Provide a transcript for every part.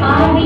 Thank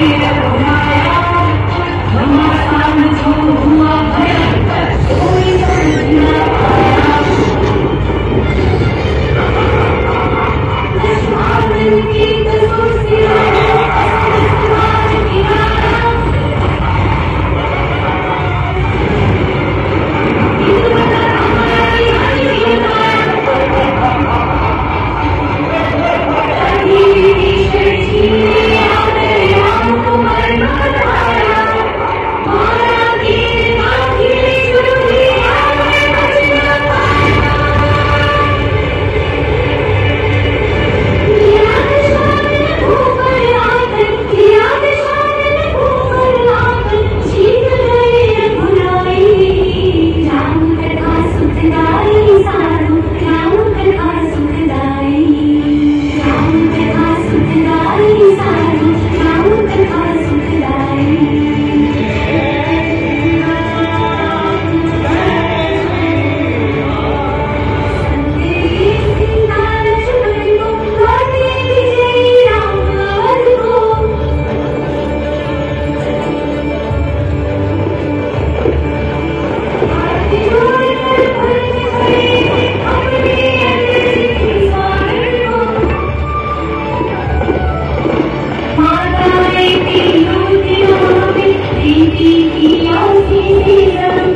Yeah. 一样心的。